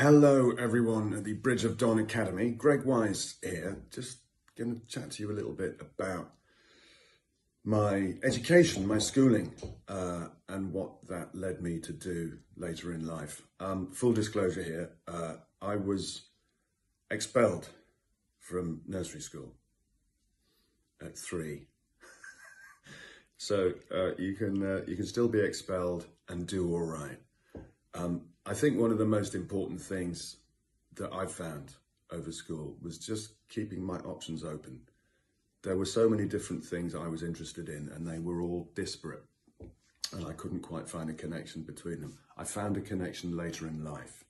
Hello, everyone at the Bridge of Don Academy. Greg Wise here. Just going to chat to you a little bit about my education, my schooling, uh, and what that led me to do later in life. Um, full disclosure here, uh, I was expelled from nursery school at three. so uh, you can uh, you can still be expelled and do all right. Um, I think one of the most important things that I found over school was just keeping my options open. There were so many different things I was interested in, and they were all disparate, and I couldn't quite find a connection between them. I found a connection later in life,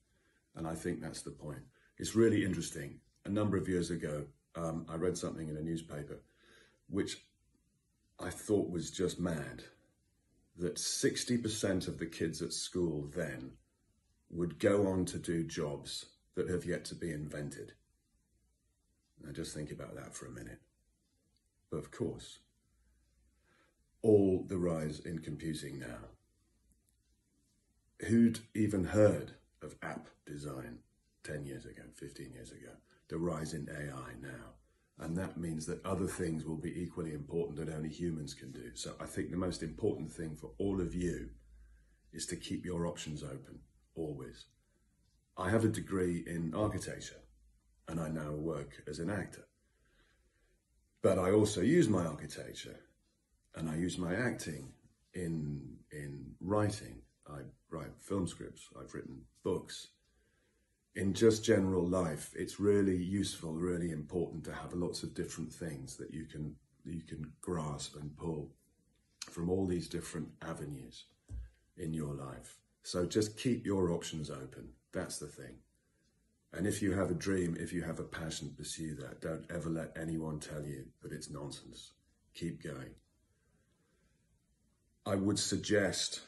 and I think that's the point. It's really interesting. A number of years ago, um, I read something in a newspaper which I thought was just mad that 60% of the kids at school then would go on to do jobs that have yet to be invented. Now just think about that for a minute. But of course, all the rise in computing now. Who'd even heard of app design 10 years ago, 15 years ago? The rise in AI now. And that means that other things will be equally important that only humans can do. So I think the most important thing for all of you is to keep your options open, always. I have a degree in architecture and I now work as an actor. But I also use my architecture and I use my acting in, in writing. I write film scripts, I've written books, in just general life, it's really useful, really important to have lots of different things that you can you can grasp and pull from all these different avenues in your life. So just keep your options open. That's the thing. And if you have a dream, if you have a passion, pursue that. Don't ever let anyone tell you that it's nonsense. Keep going. I would suggest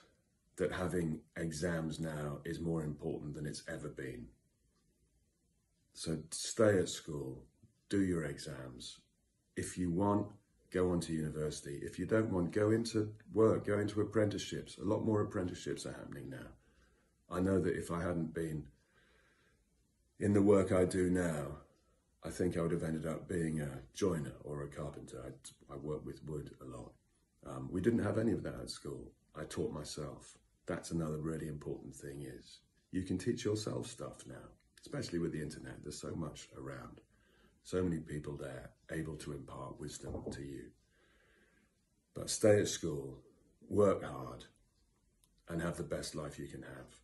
that having exams now is more important than it's ever been. So stay at school, do your exams. If you want, go on to university. If you don't want, go into work, go into apprenticeships. A lot more apprenticeships are happening now. I know that if I hadn't been in the work I do now, I think I would have ended up being a joiner or a carpenter. I, I work with wood a lot. Um, we didn't have any of that at school. I taught myself. That's another really important thing is you can teach yourself stuff now especially with the internet. There's so much around, so many people there able to impart wisdom to you. But stay at school, work hard, and have the best life you can have.